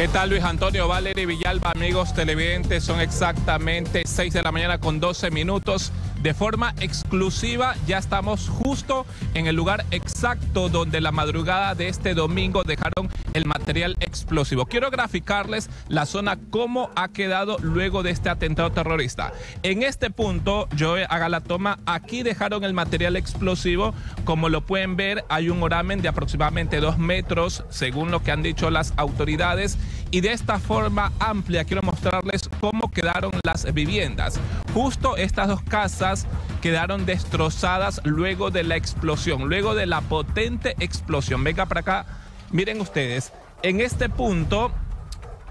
¿Qué tal Luis Antonio Valery Villalba, amigos televidentes? Son exactamente 6 de la mañana con 12 minutos. De forma exclusiva ya estamos justo en el lugar exacto donde la madrugada de este domingo dejaron el material explosivo. Quiero graficarles la zona cómo ha quedado luego de este atentado terrorista. En este punto, yo haga la toma, aquí dejaron el material explosivo. Como lo pueden ver, hay un oramen de aproximadamente dos metros, según lo que han dicho las autoridades. Y de esta forma amplia quiero mostrarles cómo quedaron las viviendas. Justo estas dos casas quedaron destrozadas luego de la explosión, luego de la potente explosión. Venga para acá, miren ustedes, en este punto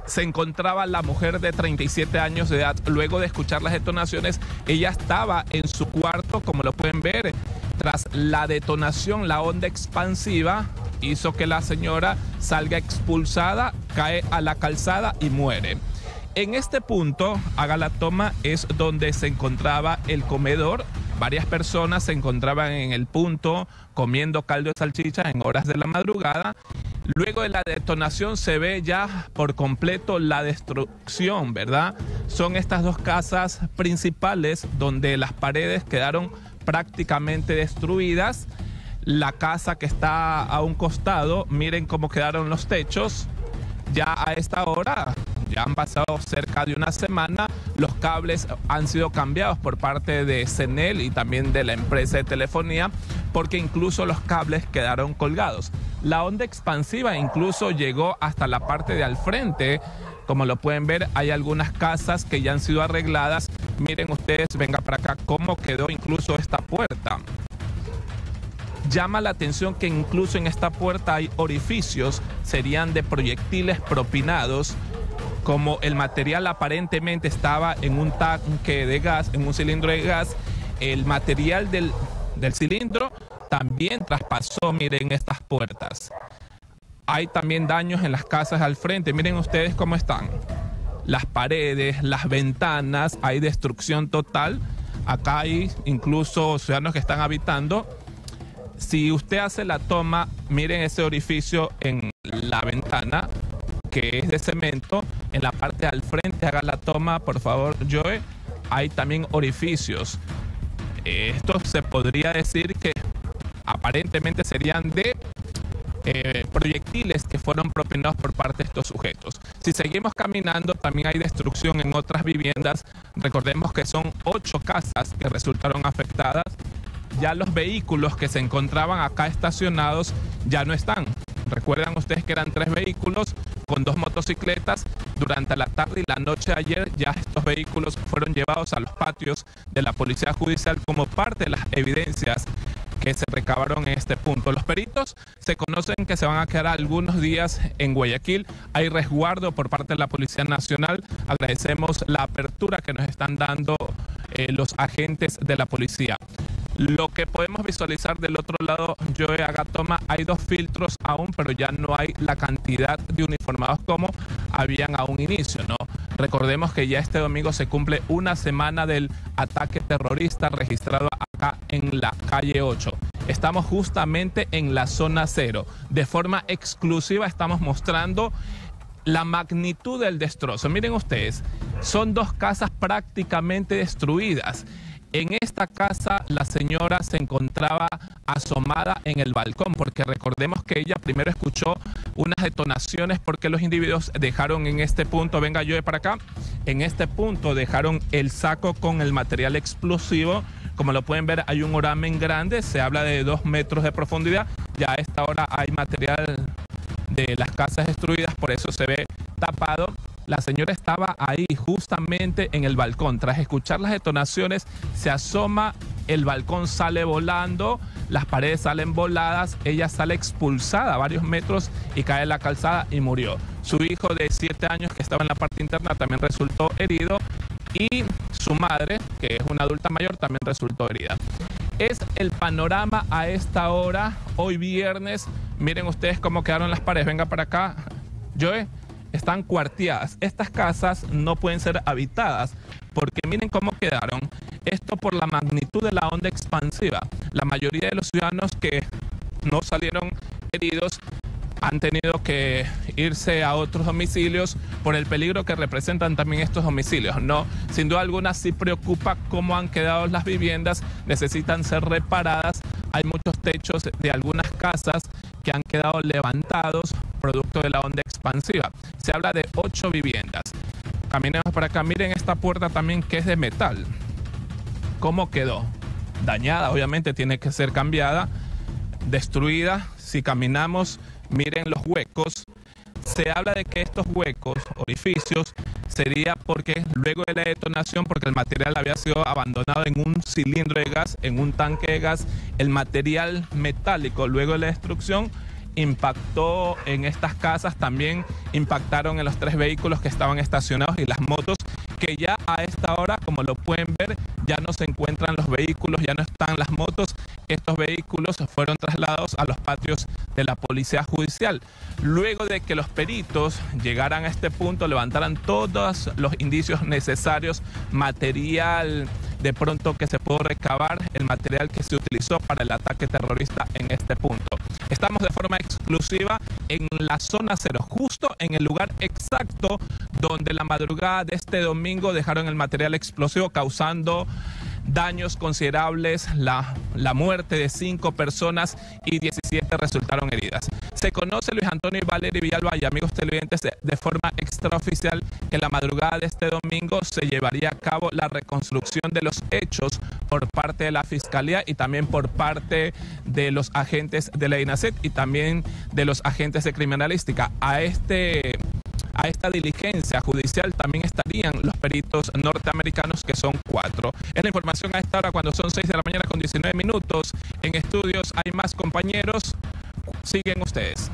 se encontraba la mujer de 37 años de edad. Luego de escuchar las detonaciones, ella estaba en su cuarto, como lo pueden ver. Tras la detonación, la onda expansiva hizo que la señora salga expulsada, cae a la calzada y muere. En este punto, haga la toma, es donde se encontraba el comedor. Varias personas se encontraban en el punto comiendo caldo de salchicha en horas de la madrugada. Luego de la detonación se ve ya por completo la destrucción, ¿verdad? Son estas dos casas principales donde las paredes quedaron prácticamente destruidas. La casa que está a un costado, miren cómo quedaron los techos. Ya a esta hora ya han pasado cerca de una semana, los cables han sido cambiados por parte de CENEL y también de la empresa de telefonía, porque incluso los cables quedaron colgados. La onda expansiva incluso llegó hasta la parte de al frente. Como lo pueden ver, hay algunas casas que ya han sido arregladas. Miren ustedes, venga para acá, cómo quedó incluso esta puerta. Llama la atención que incluso en esta puerta hay orificios, serían de proyectiles propinados como el material aparentemente estaba en un tanque de gas, en un cilindro de gas, el material del, cilindro también traspasó, miren, estas puertas. Hay también daños en las casas al frente, miren ustedes cómo están. Las paredes, las ventanas, hay destrucción total. Acá hay incluso ciudadanos que están habitando. Si usted hace la toma, miren ese orificio en la ventana, que es de cemento. En la parte al frente, haga la toma, por favor, Joe. Hay también orificios. Esto se podría decir que aparentemente serían de eh, proyectiles que fueron propinados por parte de estos sujetos. Si seguimos caminando, también hay destrucción en otras viviendas. Recordemos que son ocho casas que resultaron afectadas. Ya los vehículos que se encontraban acá estacionados ya no están. Recuerdan ustedes que eran tres vehículos con dos motocicletas. Durante la tarde y la noche de ayer ya estos vehículos fueron llevados a los patios de la Policía Judicial como parte de las evidencias que se recabaron en este punto. Los peritos se conocen que se van a quedar algunos días en Guayaquil. Hay resguardo por parte de la Policía Nacional. Agradecemos la apertura que nos están dando eh, los agentes de la policía. Lo que podemos visualizar del otro lado, yo haga toma, hay dos filtros aún, pero ya no hay la cantidad de uniformados como habían a un inicio, ¿no? Recordemos que ya este domingo se cumple una semana del ataque terrorista registrado acá en la calle 8. Estamos justamente en la zona cero. De forma exclusiva estamos mostrando la magnitud del destrozo. Miren ustedes, son dos casas prácticamente destruidas. En esta casa la señora se encontraba asomada en el balcón porque recordemos que ella primero escuchó unas detonaciones porque los individuos dejaron en este punto, venga yo para acá, en este punto dejaron el saco con el material explosivo. Como lo pueden ver hay un oramen grande, se habla de dos metros de profundidad, ya a esta hora hay material de las casas destruidas, por eso se ve tapado la señora estaba ahí justamente en el balcón. Tras escuchar las detonaciones, se asoma, el balcón sale volando, las paredes salen voladas, ella sale expulsada a varios metros y cae en la calzada y murió. Su hijo de 7 años que estaba en la parte interna también resultó herido y su madre, que es una adulta mayor, también resultó herida. Es el panorama a esta hora, hoy viernes. Miren ustedes cómo quedaron las paredes. Venga para acá. Joe, están cuarteadas. Estas casas no pueden ser habitadas porque miren cómo quedaron. Esto por la magnitud de la onda expansiva. La mayoría de los ciudadanos que no salieron heridos han tenido que irse a otros domicilios por el peligro que representan también estos domicilios. No, sin duda alguna sí preocupa cómo han quedado las viviendas, necesitan ser reparadas. Hay muchos techos de algunas casas que han quedado levantados producto de la onda expansiva. Se habla de ocho viviendas. Caminemos por acá, miren esta puerta también que es de metal. ¿Cómo quedó? Dañada, obviamente tiene que ser cambiada, destruida. Si caminamos Miren los huecos. Se habla de que estos huecos, orificios, sería porque luego de la detonación, porque el material había sido abandonado en un cilindro de gas, en un tanque de gas, el material metálico luego de la destrucción impactó en estas casas, también impactaron en los tres vehículos que estaban estacionados y las motos que ya a esta hora, como lo pueden ver, ya no se encuentran los vehículos, ya no están las motos. Estos vehículos fueron trasladados a los patios de la Policía Judicial. Luego de que los peritos llegaran a este punto, levantaran todos los indicios necesarios, material de pronto que se pudo recabar, el material que se utilizó para el ataque terrorista en este punto. Estamos de forma exclusiva en la zona cero, justo en el lugar exacto donde la madrugada de este domingo dejaron el material explosivo causando daños considerables, la, la, muerte de cinco personas y 17 resultaron heridas. Se conoce Luis Antonio y Valeria Villalba y amigos televidentes de, de, forma extraoficial que la madrugada de este domingo se llevaría a cabo la reconstrucción de los hechos por parte de la Fiscalía y también por parte de los agentes de la INACET y también de los agentes de criminalística. A este a esta diligencia judicial también estarían los peritos norteamericanos, que son cuatro. Es la información a esta hora, cuando son 6 de la mañana con 19 minutos. En estudios hay más compañeros. Siguen ustedes.